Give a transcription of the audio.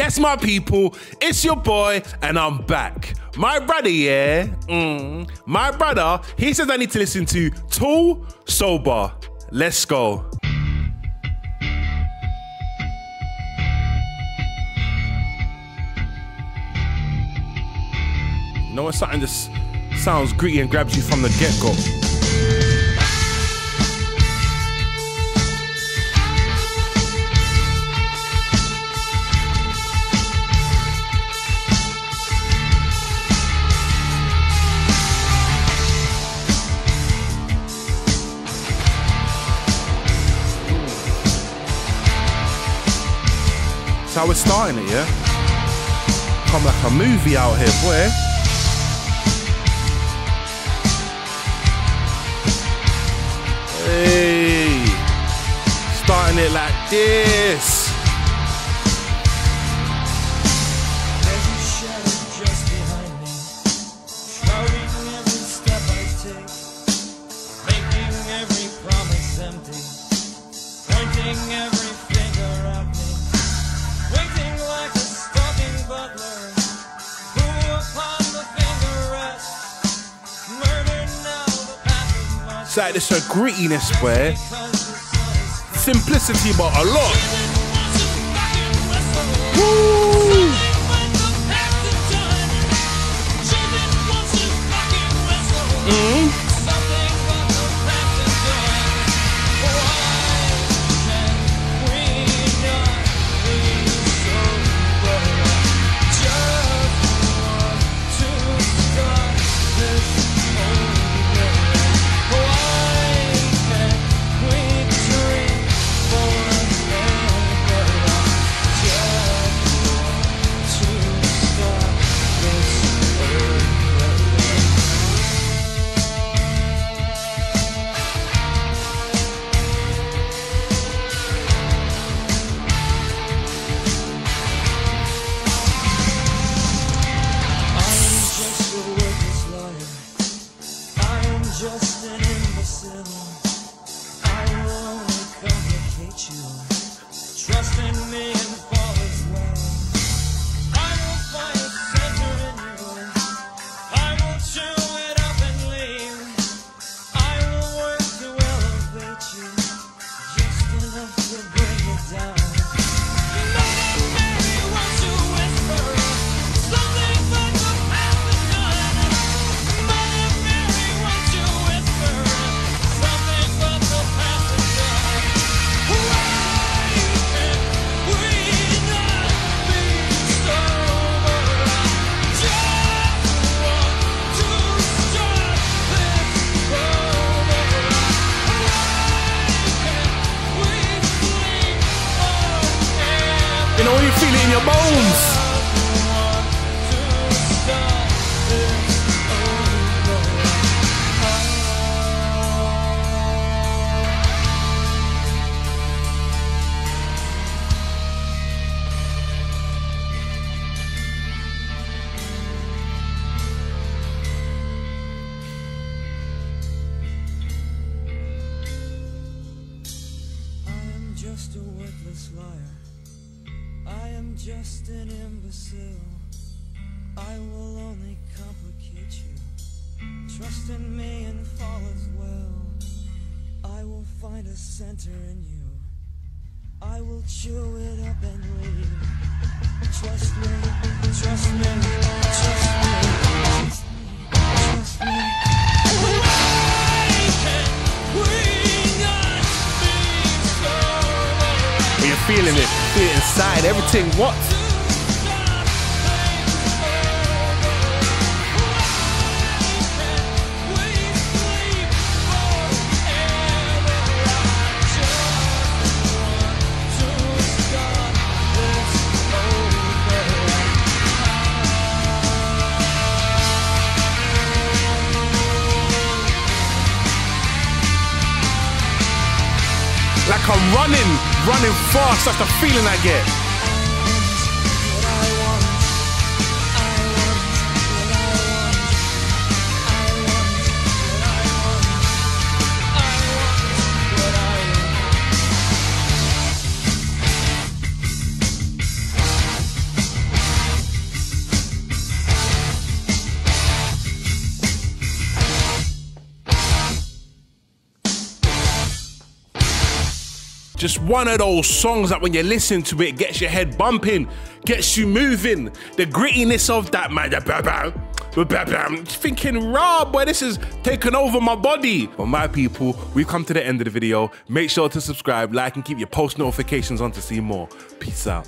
Yes, my people, it's your boy, and I'm back. My brother, yeah, mm, my brother, he says I need to listen to Tool Sober. Let's go. You know when something just sounds gritty and grabs you from the get how we're starting it, yeah? Come like a movie out here, boy. Hey, starting it like this. It's like this a grittiness, boy. because the sun is Simplicity, but a lot. Woo! Mm. Feel in your bones. Just a worthless liar. Am just an imbecile. I will only complicate you. Trust in me and fall as well. I will find a center in you. I will chew it up and leave. Trust me, trust me, trust me, everything. What? Like I'm running, running fast. That's the feeling I get. Just one of those songs that when you listen to it, gets your head bumping, gets you moving. The grittiness of that, man. bam. Thinking, raw, boy, this is taking over my body. But my people, we've come to the end of the video. Make sure to subscribe, like, and keep your post notifications on to see more. Peace out.